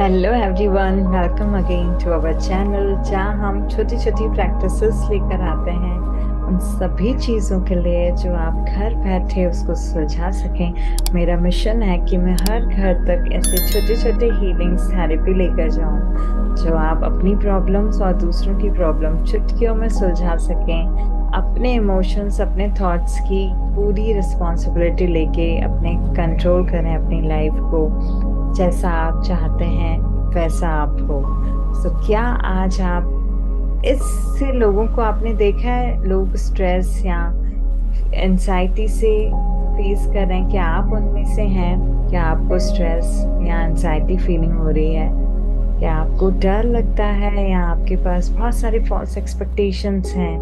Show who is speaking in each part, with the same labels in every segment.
Speaker 1: Hello everyone welcome again to our channel जहाँ हम छोटी छोटी प्रैक्टिसेस लेकर आते हैं। उन सभी चीज़ों के लिए जो आप घर बैठे उसको सुलझा सकें। मेरा मिशन है कि मैं हर घर तक ऐसे छोटे छोटे हीलिंग्स थेरेपी लेकर जाऊँ, जो आप अपनी प्रॉब्लम्स और दूसरों की प्रॉब्लम चुटकियों में सुलझा सकें। अपने इमोशंस अपने थॉट्स की पूरी रिस्पॉन्सिबिलिटी लेके, अपने कंट्रोल करें अपनी लाइफ को। जैसा आप चाहते हैं वैसा आप हो। तो so, क्या आज आप इससे लोगों को आपने देखा है लोग स्ट्रेस या एनजाइटी से फेस कर रहे हैं? क्या आप उनमें से हैं? क्या आपको स्ट्रेस या एनजाइटी फीलिंग हो रही है? क्या आपको डर लगता है या आपके पास बहुत सारे फॉल्स एक्सपेक्टेशंस हैं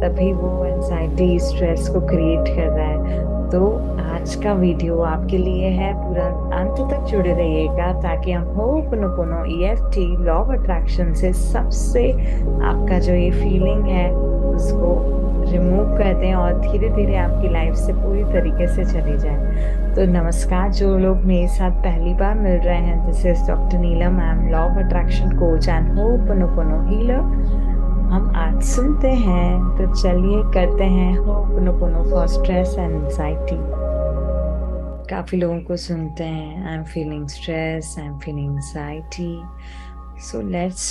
Speaker 1: तभी वो एनजाइटी स्ट्रेस को क्रिएट कर रहा है? तो आज का वीडियो आपके लिए है। पूरा अंत तक जुड़े रहिएगा ताकि हम Ho'oponopono E F T law of attraction से सबसे आपका जो ये फीलिंग है, उसको रिमूव कर दें और धीरे धीरे आपकी लाइफ से पूरी तरीके से चली जाए। तो नमस्कार, जो लोग मेरे साथ पहली बार मिल रहे हैं this is doctor Neelam M law of attraction coach and Ho'oponopono healer हम आज सुनते हैं तो चलिए करते हैं Ho'oponopono for stress and anxiety काफ़ी लोगों को सुनते हैं। I am feeling stress I am feeling anxiety so let's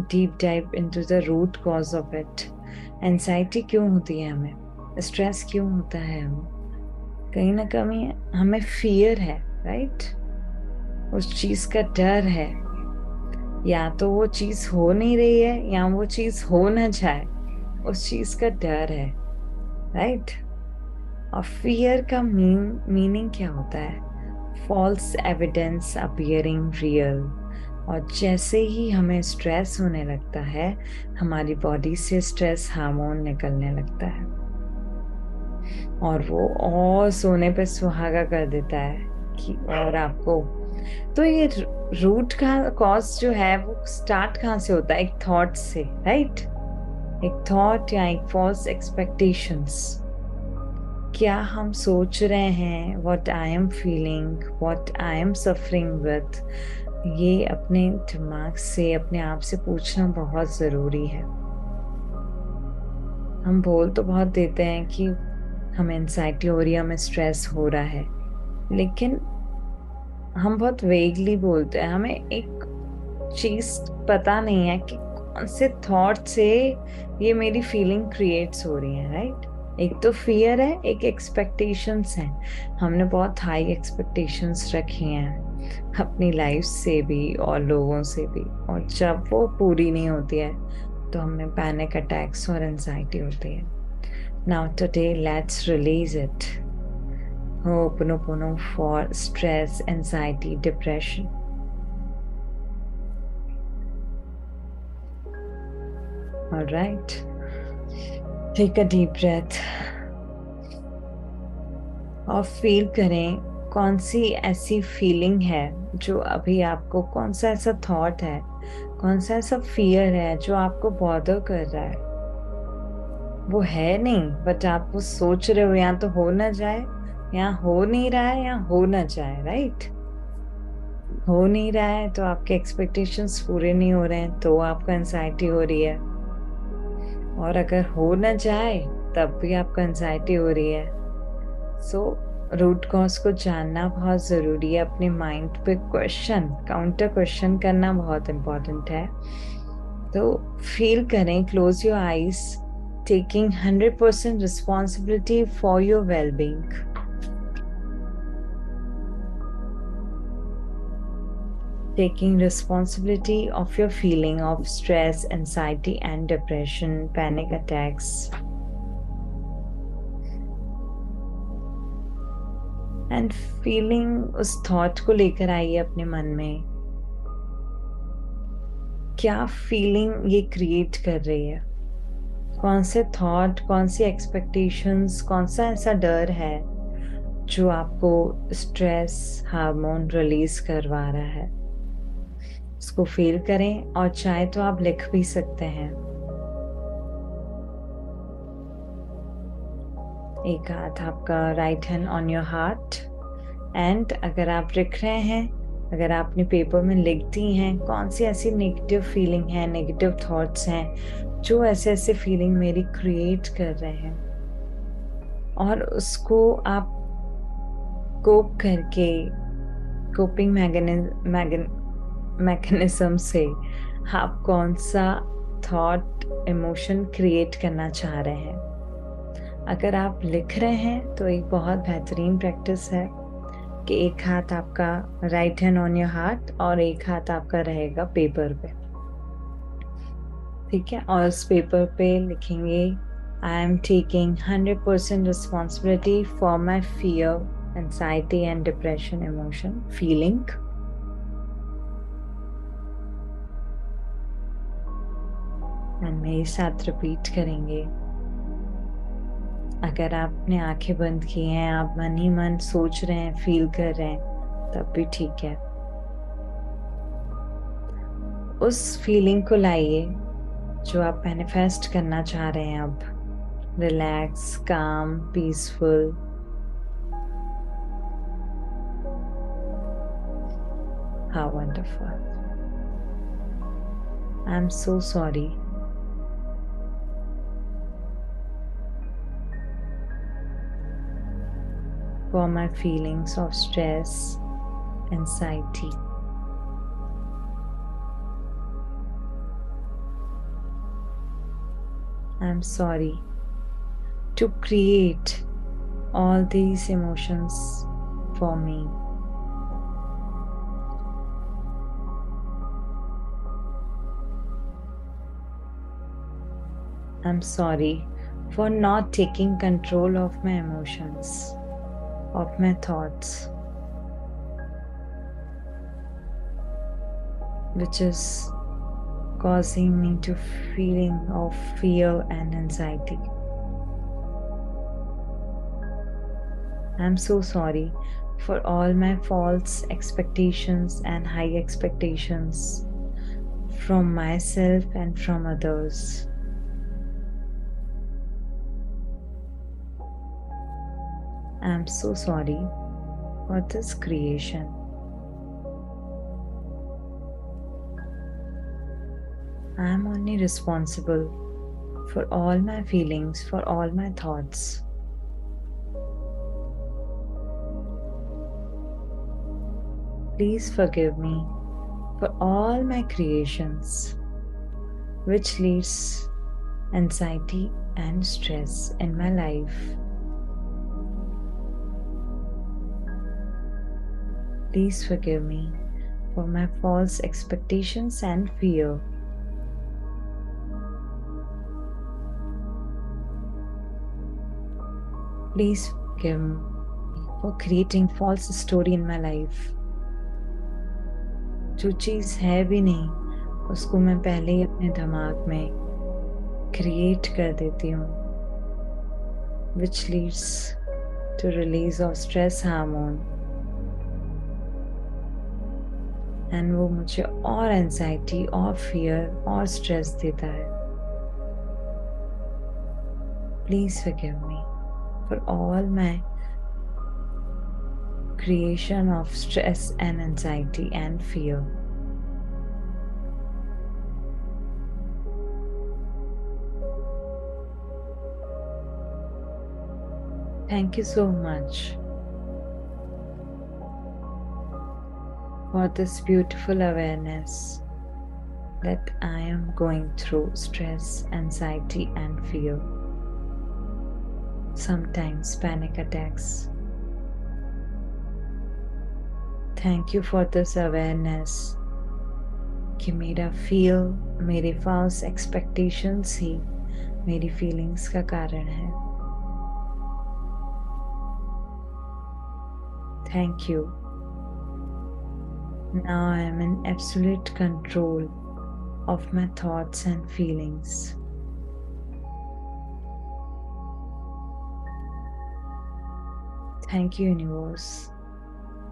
Speaker 1: deep dive into the root cause of it anxiety क्यों होती है हमें? स्ट्रेस क्यों होता है हमें? कहीं ना कहीं हमें फियर है राइट उस चीज़ का डर है। या तो वो चीज़ हो नहीं रही है, या वो चीज़ हो ना जाए, उस चीज़ का डर है राइट और फियर का मीन मीनिंग क्या होता है? फॉल्स एविडेंस अपियरिंग रियल और जैसे ही हमें स्ट्रेस होने लगता है, हमारी बॉडी से स्ट्रेस हार्मोन निकलने लगता है। और वो और सोने पे सुहागा कर देता है कि और आपको। तो ये रूट का कॉज जो है, वो स्टार्ट कहाँ से होता है? एक थॉट से राइट एक थॉट या एक फॉल्स एक्सपेक्टेशंस क्या हम सोच रहे हैं what I am feeling what I am suffering with ये अपने दिमाग से, अपने आप से पूछना बहुत ज़रूरी है। हम बोल तो बहुत देते हैं कि हमें एनजाइटी हो रही है, हमें स्ट्रेस हो रहा है। लेकिन हम बहुत वेगली बोलते हैं। हमें एक चीज़ पता नहीं है कि कौन से थॉट से ये मेरी फीलिंग क्रिएट्स हो रही है राइट एक तो फियर है एक एक्सपेक्टेशंस हैं हमने बहुत हाई एक्सपेक्टेशंस रखी हैं अपनी लाइफ से भी और लोगों से भी और जब वो पूरी नहीं होती है तो हमें पैनिक अटैक्स और एनजाइटी होती है now today let's release it हो Ho'oponopono for stress, anxiety, depression. All right. Take a deep breath. और फील करें कौन सी ऐसी फीलिंग है जो अभी आपको, कौन सा ऐसा थॉट है, कौन सा ऐसा फियर है जो आपको बॉदर कर रहा है। वो है नहीं बट आप वो सोच रहे हो, या तो हो ना जाए यहाँ हो नहीं रहा है, या हो ना जाए राइट हो नहीं रहा है तो आपके एक्सपेक्टेशंस पूरे नहीं हो रहे हैं तो आपको एनजाइटी हो रही है। और अगर हो ना जाए, तब भी आपको एनजाइटी हो रही है। सो रूट कॉज को जानना बहुत ज़रूरी है। अपने माइंड पे क्वेश्चन काउंटर क्वेश्चन करना बहुत इम्पोर्टेंट है। तो फील करें close your eyes taking hundred percent responsibility for your wellbeing taking responsibility of your feeling of stress, anxiety, and depression, panic attacks. And feeling उस थॉट को लेकर आइए अपने मन में। क्या फीलिंग ये क्रिएट कर रही है? कौन से थॉट कौन सी एक्सपेक्टेशंस कौन सा ऐसा डर है जो आपको स्ट्रेस हार्मोन रिलीज़ करवा रहा है? उसको फील करें और चाहे तो आप लिख भी सकते हैं। एक हाथ आपका right hand on your heart and अगर आप लिख रहे हैं, अगर आप अपने पेपर में लिखती हैं, कौन सी ऐसी नेगेटिव फीलिंग है नेगेटिव थॉट्स हैं, जो ऐसे ऐसे फीलिंग मेरी क्रिएट कर रहे हैं? और उसको आप कोप करके कोपिंग मैकेनिज्म से आप कौन सा थॉट इमोशन क्रिएट करना चाह रहे हैं? अगर आप लिख रहे हैं तो एक बहुत बेहतरीन प्रैक्टिस है कि एक हाथ आपका right hand on your heart और एक हाथ आपका रहेगा पेपर पे। ठीक है? और उस पेपर पे लिखेंगे I am taking hundred percent responsibility for my fear anxiety and depression emotion feeling and मेरे साथ रिपीट करेंगे। अगर आपने आँखें बंद की हैं, आप मन ही मन सोच रहे हैं फील कर रहे हैं, तब भी ठीक है। उस फीलिंग को लाइए जो आप मैनिफेस्ट करना चाह रहे हैं अब। Relax calm peaceful How wonderful. I'm so sorry for my feelings of stress, anxiety. I'm sorry to create all these emotions for me. I'm sorry for not taking control of my emotions of my thoughts, which is causing me to feeling of fear and anxiety. I'm so sorry for all my false expectations and high expectations from myself and from others. I'm so sorry for this creation. I am only responsible for all my feelings, for all my thoughts. Please forgive me for all my creations, which leads anxiety and stress in my life. Please forgive me for my false expectations and fear. Please forgive me for creating false story in my life. जो चीज़ है भी नहीं उसको मैं पहले ही अपने दिमाग में क्रिएट कर देती हूँ which leads to release of stress hormone and वो मुझे और एंजाइटी और फियर और स्ट्रेस देता है please forgive me for all my creation of stress and anxiety and fear. Thank you so much For this beautiful awareness that I am going through stress, anxiety, and fear. Sometimes panic attacks. Thank you for this awareness कि मेरा feel मेरे false expectations ही मेरी feelings का कारण है thank you Now I am in absolute control of my thoughts and feelings. Thank you, Universe,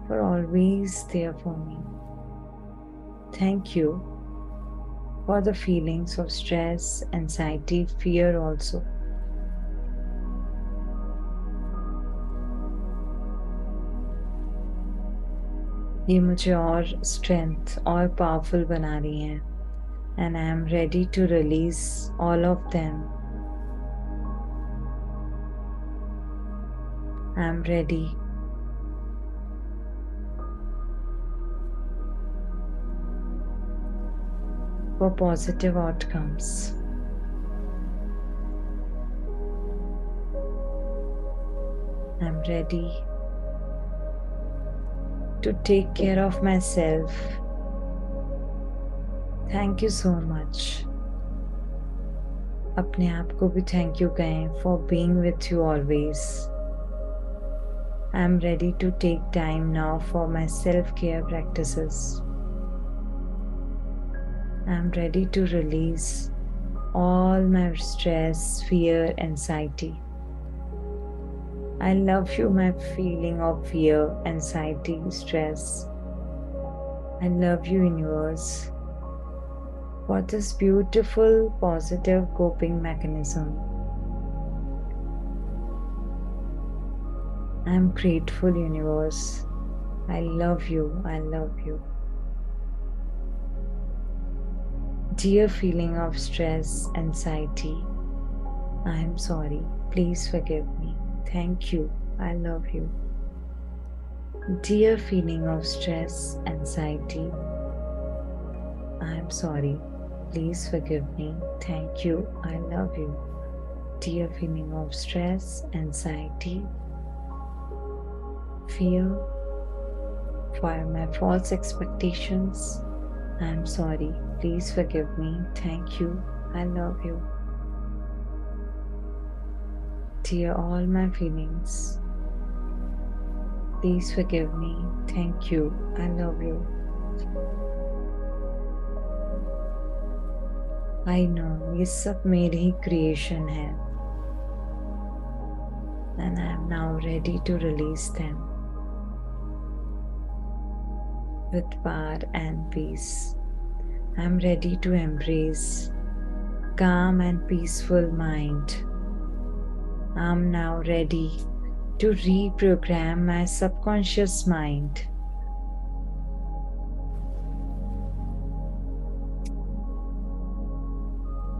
Speaker 1: for always there for me. Thank you for the feelings of stress, anxiety, fear also ये मुझे और strength और powerful बना रही हैं। And I am ready to release all of them I am ready for positive outcomes. I'm ready. to take care of myself. Thank you so much. अपने आप को भी थैंक यू कहें for being with you always I am ready to take time now for my self care practices I'm ready to release all my stress, fear, anxiety. I love you, my feeling of fear, anxiety, stress. I love you, universe, for this beautiful, positive coping mechanism. I'm grateful, universe. I love you. I love you. Dear feeling of stress, anxiety, I am sorry. Please forgive me. Thank you. I love you. Dear feeling of stress, anxiety, I am sorry. Please forgive me. Thank you. I love you. Dear feeling of stress, anxiety, fear for my false expectations, I am sorry. Please forgive me. Thank you. I love you Dear all my feelings, please forgive me. Thank you. I love you. I know ये सब मेरी ही creation है and I am now ready to release them with power and peace. I am ready to embrace calm and peaceful mind. I am now ready to reprogram my subconscious mind.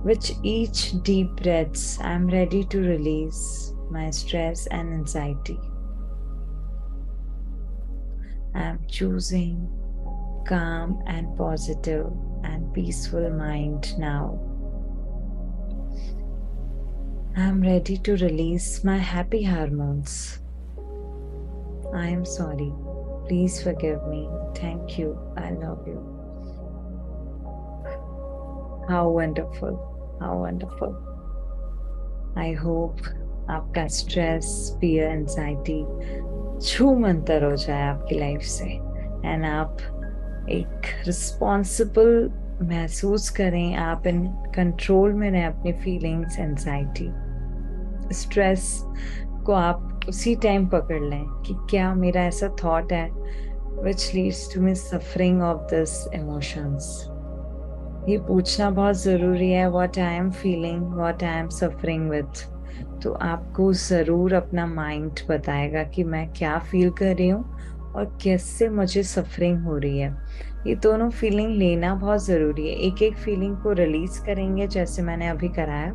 Speaker 1: With each deep breaths, I am ready to release my stress and anxiety. I am choosing calm and positive and peaceful mind now. I am ready to release my happy hormones. I am sorry. Please forgive me. Thank you. I love you. How wonderful. How wonderful. I hope आपका stress fear anxiety छू मंतर हो जाए आपकी life से and आप एक responsible महसूस करें आप इन कंट्रोल में रहें अपनी फीलिंग्स एनजाइटी स्ट्रेस को आप उसी टाइम पकड़ लें कि क्या मेरा ऐसा थॉट है which leads to me suffering of this emotions ये पूछना बहुत ज़रूरी है what I am feeling what I am suffering with तो आपको ज़रूर अपना माइंड बताएगा कि मैं क्या फील कर रही हूँ और कैसे मुझे सफरिंग हो रही है। ये दोनों फीलिंग लेना बहुत ज़रूरी है। एक एक फीलिंग को रिलीज़ करेंगे जैसे मैंने अभी कराया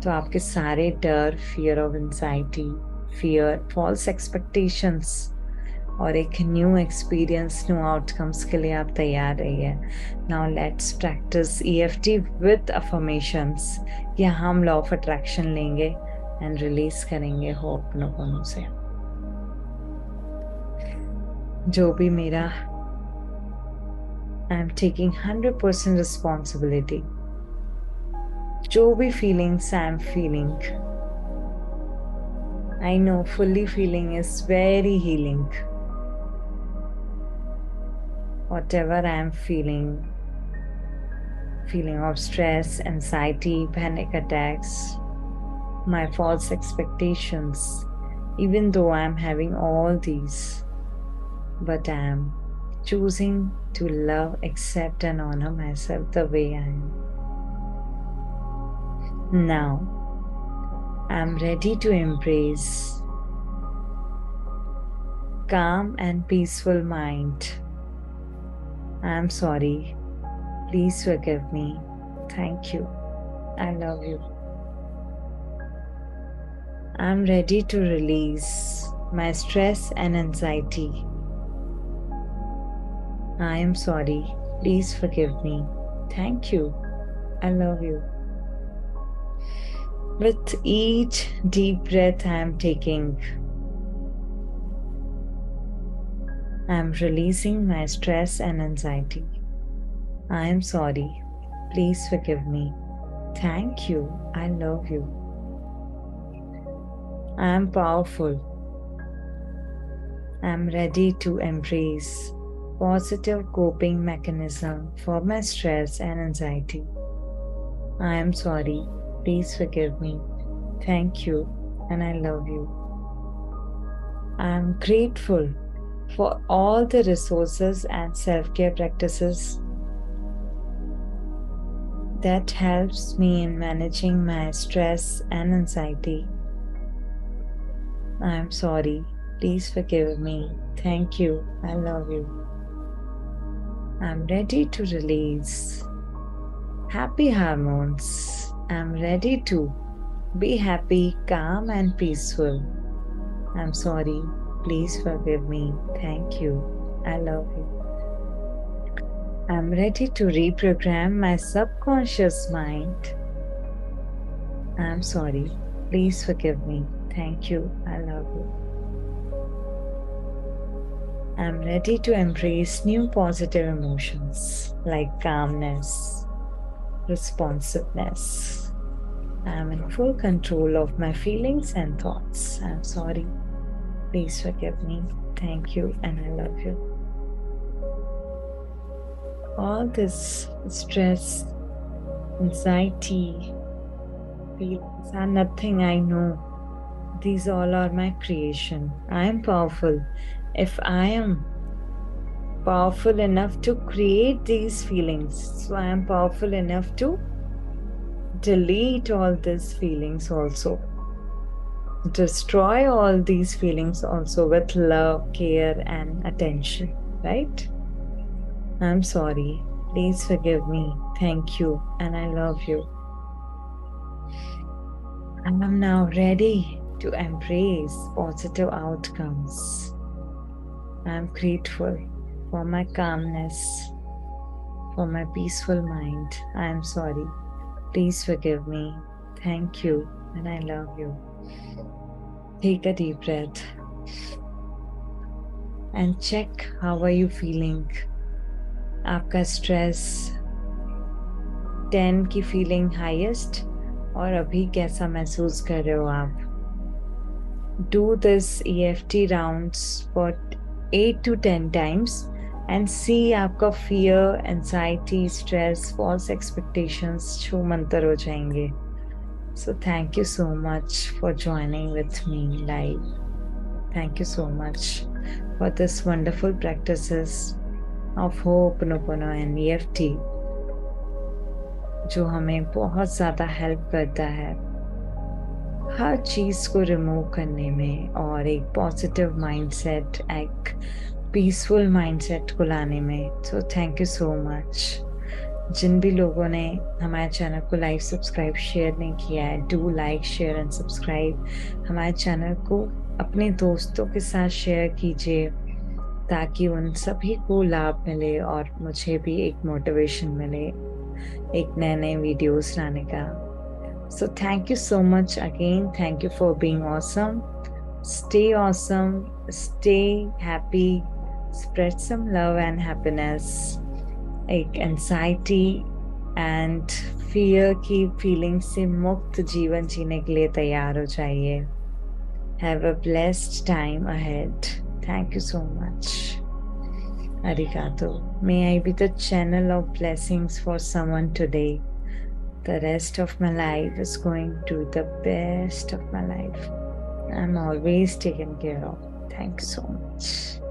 Speaker 1: तो आपके सारे डर fear of anxiety fear false expectations और एक न्यू एक्सपीरियंस न्यू आउटकम्स के लिए आप तैयार रहिए। Now let's practice E F T with affirmations या हम लॉ ऑफ़ अट्रैक्शन लेंगे एंड रिलीज़ करेंगे होप नोकोनों से। जो भी मेरा I am taking hundred percent responsibility जो भी feelings I am feeling I know fully feeling is very healing whatever I am feeling, feeling of stress, anxiety, panic attacks, my false expectations, even though I am having all these, but I am choosing to love, accept, and honor myself the way I am. Now, I am ready to embrace calm and peaceful mind I'm sorry. Please forgive me. Thank you. I love you. I'm ready to release my stress and anxiety. I am sorry. Please forgive me. Thank you. I love you. With each deep breath I am taking, I am releasing my stress and anxiety. I am sorry. Please forgive me. Thank you. I love you. I am powerful. I am ready to embrace positive coping mechanism for my stress and anxiety. I am sorry. Please forgive me. Thank you and I love you. I am grateful for all the resources and self-care practices that helps me in managing my stress and anxiety. I am sorry. Please forgive me. Thank you. I love you. I'm ready to release happy hormones. I'm ready to be happy, calm, and peaceful. I'm sorry. Please forgive me. Thank you. I love you. I'm ready to reprogram my subconscious mind. I'm sorry. Please forgive me. Thank you. I love you. I'm ready to embrace new positive emotions like calmness, responsiveness. I'm in full control of my feelings and thoughts. I'm sorry. Please forgive me. Thank you, and I love you all this stress, anxiety, feelings are nothing I know. These all are my creation. I am powerful. If I am powerful enough to create these feelings, so I am powerful enough to delete all these feelings also. Destroy all these feelings also with love, care, and attention, right? I'm sorry. Please forgive me. Thank you. And I love you. I am now ready to embrace positive outcomes. I am grateful for my calmness, for my peaceful mind. I am sorry. Please forgive me. Thank you. And I love you. Take a deep breath and check how are you feeling आपका stress ten की feeling highest और अभी कैसा महसूस कर रहे हो आप do this E F T round for Eight to ten times and see आपका fear anxiety stress false expectations छू मंतर हो जाएँगे। So thank you so much for joining with me live thank you so much for this wonderful practices of ho'oponopono and EFT जो हमें बहुत ज़्यादा help करता है। हर चीज़ को रिमूव करने में और एक पॉजिटिव माइंडसेट एक पीसफुल माइंडसेट को लाने में। So thank you so much जिन भी लोगों ने हमारे चैनल को लाइक सब्सक्राइब शेयर नहीं किया है do like share and subscribe हमारे चैनल को अपने दोस्तों के साथ शेयर कीजिए ताकि उन सभी को लाभ मिले और मुझे भी एक मोटिवेशन मिले एक नए नए वीडियोस लाने का। सो thank you so much again thank you for being awesome stay awesome stay happy spread some love and happiness एक एंजाइटी एंड फियर की फीलिंग से मुक्त जीवन जीने के लिए तैयार हो जाइए have a blessed time ahead Thank you so much. Arigato. May I be the channel of blessings for someone today. The rest of my life is going to the best of my life. I'm always taken care of. Thanks so much.